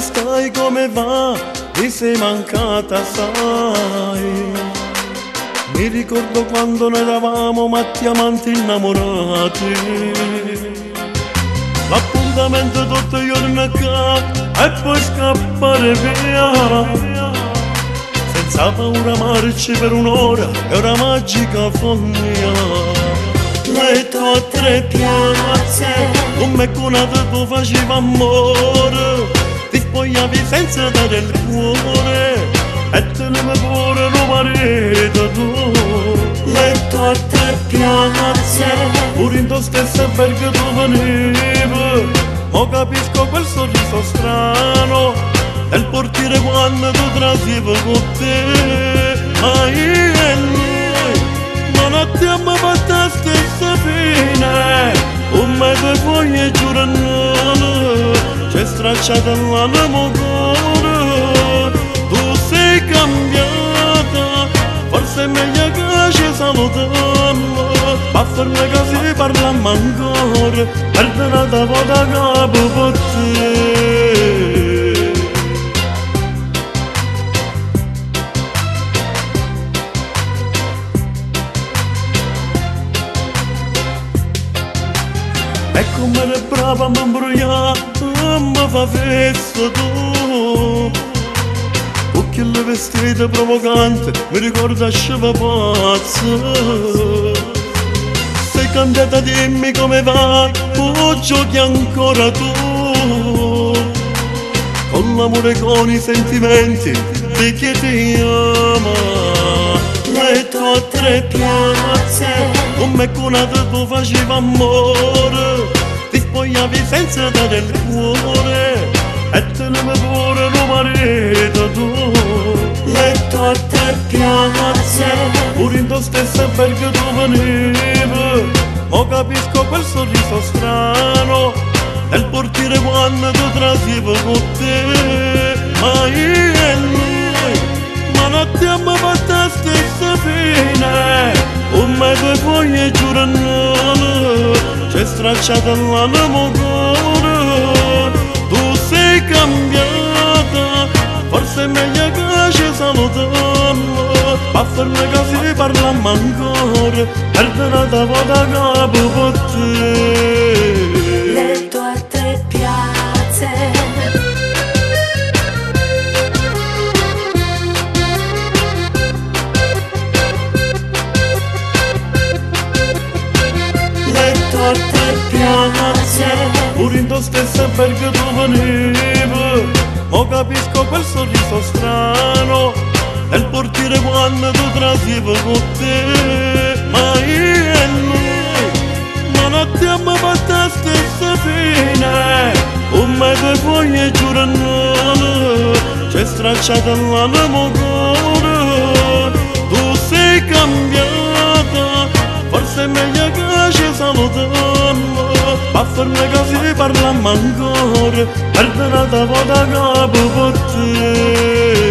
stai, come va? Mi sei mancata, sai. Mi ricordo quando noi eravamo matti amanti innamorati. L'appuntamento tutto i giorni a casa e poi scappare via. Senza paura marci per un'ora, è una magica follia letto a tre piazze come con tu faceva amore ti spogliavi senza dare il cuore e te ne mi pure lo marito tu. Letto a tre piazze pure in stesso albergo tu venivi. Mo capisco quel sorriso strano del portiere quando tu trasivo con te. Ma io e lui non abbiamo fatto la stessa fine un mese poi è giornale c'è stracciata l'animo cuore tu sei cambiata forse è meglio che ci salutiamo ma ferma così parliamo ancora perdonata da capo E come eri brava mi imbrogliata, mi fa festa tu. Con quelle vestite provocante, mi ricorda sceva pazza Sei cambiata, dimmi come va, o giochi ancora tu? Con l'amore con i sentimenti di chi ti ama letto a tre piazze come con tu faceva amore. Ti spogliavi senza dare il cuore. E te ne mi pure lo marito tu. Letto a tre piazze pure in stesso albergo tu venivi. Mo capisco quel sorriso strano. Del portiere quando tu trasivo con te. Ma io e lui ma non stessa fine un mese poi è giornale c'è stracciata l'animo cuore tu sei cambiata forse è meglio che ci salutiamo ma ferma così parliamo ancora perdonata da capo per te stesso albergo tu venivi mo capisco quel sorriso strano del portiere quando tu trasivo con te. Ma io e lui non abbiamo fatto la stessa fine mese poi è giornale c'è stracciata l'animo cuore Torna gazi parla mangor Perdona da voda gabu botte